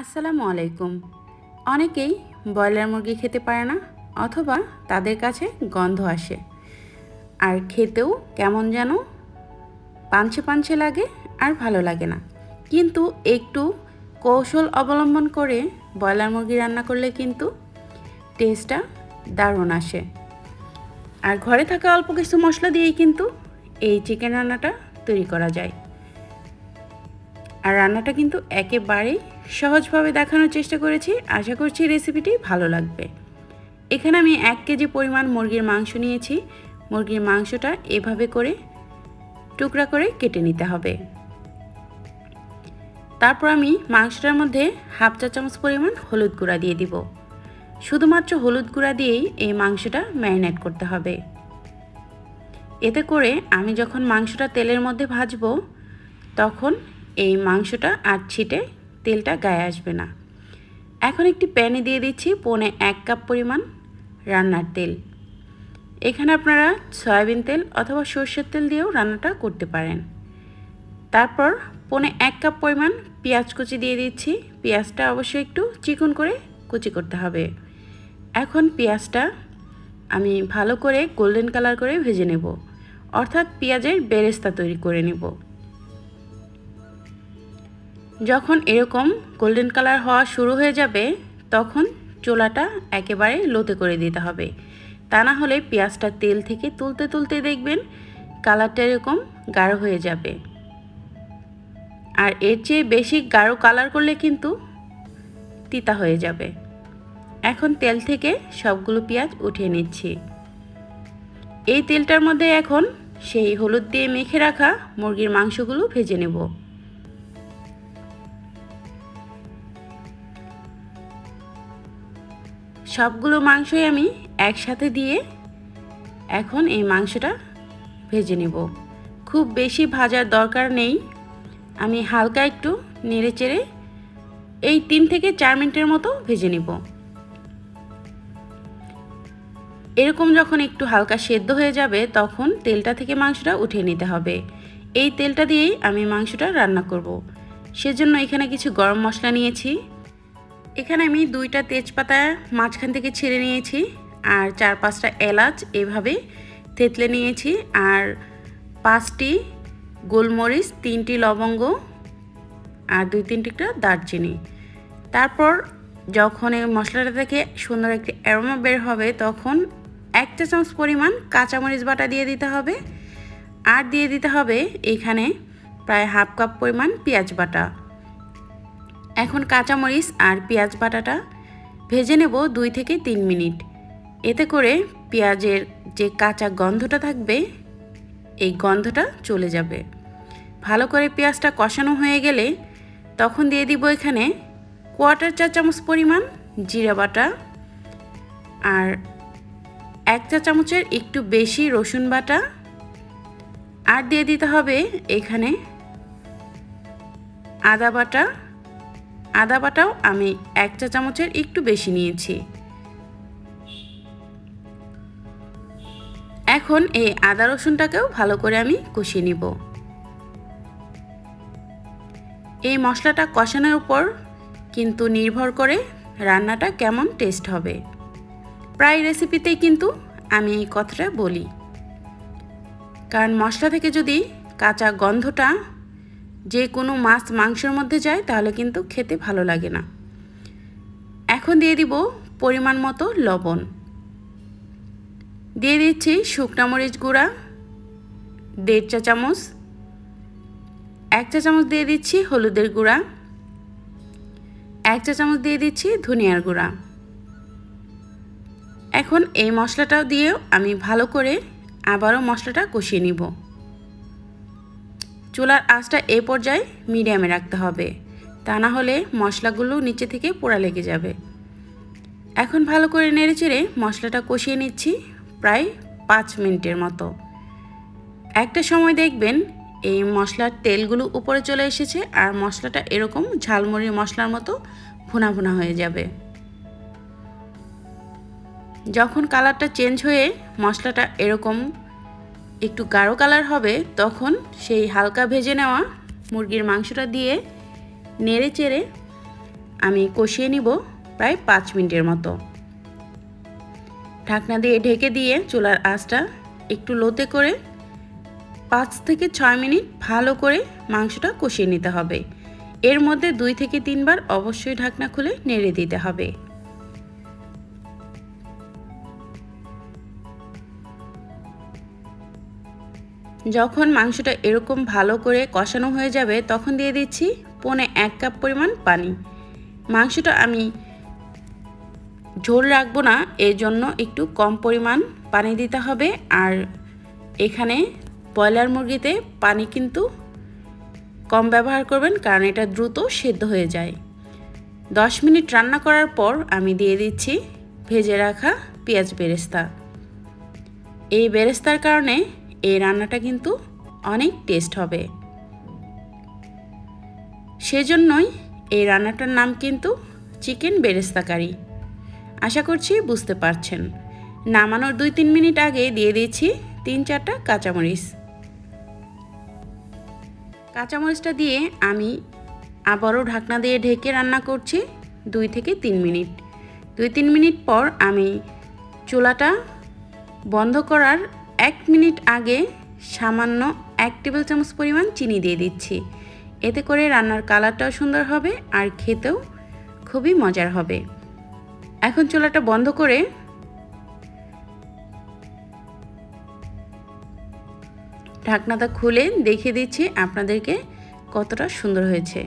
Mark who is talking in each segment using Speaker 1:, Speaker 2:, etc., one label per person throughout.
Speaker 1: আসসালামু আলাইকুম। অনেকেই ব্রয়লার মুরগি খেতে পারে না অথবা তাদের কাছে গন্ধ আসে। আর খেতেও কেমন যেন পাঞ্ছে পাঞ্ছে লাগে আর ভালো লাগে না। কিন্তু একটু কৌশল অবলম্বন করে ব্রয়লার মুরগি রান্না করলে কিন্তু টেস্টটা দারুণ আসে। আর ঘরে থাকা অল্প কিছু মশলা দিয়েই কিন্তু এই চিকেন রান্নাটা তৈরি করা যায়। আর রান্নাটা কিন্তু একেবারেই সহজভাবে দেখানোর চেষ্টা করেছি। আশা করছি রেসিপিটি ভালো লাগবে। এখানে আমি এক কেজি পরিমাণ মুরগির মাংস নিয়েছি। মুরগির মাংসটা এভাবে করে টুকরা করে কেটে নিতে হবে। তারপর আমি মাংসটার মধ্যে হাফ চা চামচ পরিমাণ হলুদ গুঁড়া দিয়ে দিব। শুধুমাত্র হলুদ গুঁড়া দিয়েই এই মাংসটা ম্যারিনেট করতে হবে। এতে করে আমি যখন মাংসটা তেলের মধ্যে ভাজবো, তখন এই মাংসটা আর ছিটে তেলটা গায়ে আসবে না। এখন একটি প্যানে দিয়ে দিচ্ছি পনে এক কাপ পরিমাণ রান্নার তেল। এখানে আপনারা সয়াবিন তেল অথবা সর্ষের তেল দিয়েও রান্নাটা করতে পারেন। তারপর পনে এক কাপ পরিমাণ পেঁয়াজ কুচি দিয়ে দিচ্ছি। পেঁয়াজটা অবশ্যই একটু চিকন করে কুচি করতে হবে। এখন পেঁয়াজটা আমি ভালো করে গোল্ডেন কালার করে ভেজে নেব। অর্থাৎ পেঁয়াজের বেরেস্তা তৈরি করে নেব। যখন এরকম গোল্ডেন কালার হওয়া শুরু হয়ে যাবে, তখন চোলাটা একেবারে লোতে করে দিতে হবে। তা না হলে পেঁয়াজটা তেল থেকে তুলতে তুলতে দেখবেন কালারটা এরকম গাঢ় হয়ে যাবে। আর এর চেয়ে বেশি গাঢ় কালার করলে কিন্তু তিতা হয়ে যাবে। এখন তেল থেকে সবগুলো পেঁয়াজ উঠিয়ে নিচ্ছি। এই তেলটার মধ্যে এখন সেই হলুদ দিয়ে মেখে রাখা মুরগির মাংসগুলো ভেজে নেব। সবগুলো মাংসই আমি একসাথে দিয়ে এখন এই মাংসটা ভেজে নেব। খুব বেশি ভাজার দরকার নেই। আমি হালকা একটু নেড়ে চেড়ে এই তিন থেকে চার মিনিটের মতো ভেজে নেব। এরকম যখন একটু হালকা সেদ্ধ হয়ে যাবে, তখন তেলটা থেকে মাংসটা উঠিয়ে নিতে হবে। এই তেলটা দিয়েই আমি মাংসটা রান্না করব। সেজন্য এখানে কিছু গরম মশলা নিয়েছি। এখানে আমি দুইটা তেজপাতা মাঝখান থেকে ছেড়ে নিয়েছি, আর চার পাঁচটা এলাচ এভাবে থেতলে নিয়েছি, আর পাঁচটি গোলমরিচ, তিনটি লবঙ্গ, আর দুই তিনটিটা দারচিনি। তারপর যখন এই মশলাটা থেকে সুন্দর একটি অ্যারোমা বের হবে, তখন এক চা চামচ পরিমাণ কাঁচামরিচ বাটা দিয়ে দিতে হবে, আর দিয়ে দিতে হবে এখানে প্রায় হাফ কাপ পরিমাণ পেঁয়াজ বাটা। এখন কাঁচামরিচ আর পেঁয়াজ বাটাটা ভেজে নেব দুই থেকে তিন মিনিট। এতে করে পেঁয়াজের যে কাঁচা গন্ধটা থাকবে, এই গন্ধটা চলে যাবে। ভালো করে পেঁয়াজটা কষানো হয়ে গেলে তখন দিয়ে দিব এখানে কোয়ার্টার চা চামচ পরিমাণ জিরা বাটা আর এক চা চামচের একটু বেশি রসুন বাটা আর দিয়ে দিতে হবে এখানে আদা বাটা আদা বাটাও আমি এক চা চামচের একটু বেশি নিয়েছি। এখন এই আদা রসুনটাকেও ভালো করে আমি কষিয়ে নিব। এই মশলাটা কষানোর উপর কিন্তু নির্ভর করে রান্নাটা কেমন টেস্ট হবে। প্রায় রেসিপিতেই কিন্তু আমি এই কথাটা বলি। কারণ মশলা থেকে যদি কাঁচা গন্ধটা যে কোনো মাছ মাংসের মধ্যে যায়, তাহলে কিন্তু খেতে ভালো লাগে না। এখন দিয়ে দিব পরিমাণ মতো লবণ। দিয়ে দিচ্ছি শুকনা মরিচ গুঁড়া, দেড় চা চামচ, এক চা চামচ দিয়ে দিচ্ছি হলুদের গুঁড়া, এক চা চামচ দিয়ে দিচ্ছি ধনিয়ার গুঁড়া। এখন এই মশলাটাও দিয়েও আমি ভালো করে আবারও মশলাটা কষিয়ে নিব। চুলার আঁচটা এ পর্যায়ে মিডিয়ামে রাখতে হবে। তা না হলে মশলাগুলো নিচে থেকে পোড়া লেগে যাবে। এখন ভালো করে নেড়ে চেড়ে মশলাটা কষিয়ে নিচ্ছি প্রায় পাঁচ মিনিটের মতো। একটা সময় দেখবেন এই মশলার তেলগুলো উপরে চলে এসেছে আর মশলাটা এরকম ঝালমুড়ি মশলার মতো ভুনা ভুনা হয়ে যাবে। যখন কালারটা চেঞ্জ হয়ে মশলাটা এরকম একটু গাঢ় কালার হবে, তখন সেই হালকা ভেজে নেওয়া মুরগির মাংসটা দিয়ে নেড়ে চেড়ে আমি কষিয়ে নিব প্রায় পাঁচ মিনিটের মতো। ঢাকনা দিয়ে ঢেকে দিয়ে চুলার আঁচটা একটু লোতে করে পাঁচ থেকে ছয় মিনিট ভালো করে মাংসটা কষিয়ে নিতে হবে। এর মধ্যে দুই থেকে তিনবার অবশ্যই ঢাকনা খুলে নেড়ে দিতে হবে। যখন মাংসটা এরকম ভালো করে কষানো হয়ে যাবে, তখন দিয়ে দিচ্ছি পনে এক কাপ পরিমাণ পানি। মাংসটা আমি ঝোল রাখব না এর জন্য একটু কম পরিমাণ পানি দিতে হবে। আর এখানে ব্রয়লার মুরগিতে পানি কিন্তু কম ব্যবহার করবেন, কারণ এটা দ্রুত সেদ্ধ হয়ে যায়। দশ মিনিট রান্না করার পর আমি দিয়ে দিচ্ছি ভেজে রাখা পেঁয়াজ বেরেস্তা। এই বেরেস্তার কারণে এই রান্নাটা কিন্তু অনেক টেস্ট হবে। সেজন্যই এই রান্নাটার নাম কিন্তু চিকেন বেরেস্তা কারি। আশা করছি বুঝতে পারছেন। নামানোর দুই তিন মিনিট আগে দিয়ে দিয়েছি তিন চারটা কাঁচামরিচ। কাঁচামরিচটা দিয়ে আমি আবারও ঢাকনা দিয়ে ঢেকে রান্না করছি দুই থেকে তিন মিনিট। দুই তিন মিনিট পর আমি চুলাটা বন্ধ করার এক মিনিট আগে সামান্য এক টেবিল চামচ পরিমাণ চিনি দিয়ে দিচ্ছি। এতে করে রান্নার কালারটাও সুন্দর হবে আর খেতেও খুবই মজার হবে। এখন চুলাটা বন্ধ করে ঢাকনাটা খুলে দেখিয়ে দিচ্ছি আপনাদেরকে কতটা সুন্দর হয়েছে।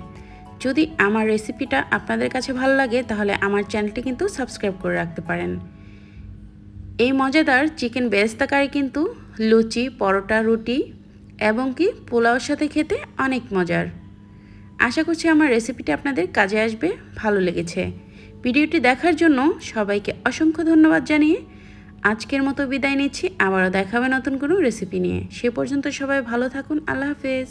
Speaker 1: যদি আমার রেসিপিটা আপনাদের কাছে ভালো লাগে, তাহলে আমার চ্যানেলটি কিন্তু সাবস্ক্রাইব করে রাখতে পারেন। এই মজাদার চিকেন বেরেস্তা কারি কিন্তু লুচি, পরোটা, রুটি এবং কি পোলাওর সাথে খেতে অনেক মজার। আশা করছি আমার রেসিপিটি আপনাদের কাজে আসবে, ভালো লেগেছে। ভিডিওটি দেখার জন্য সবাইকে অসংখ্য ধন্যবাদ জানিয়ে আজকের মতো বিদায় নিচ্ছি। আবারও দেখাবে নতুন কোনো রেসিপি নিয়ে। সে পর্যন্ত সবাই ভালো থাকুন। আল্লাহ হাফেজ।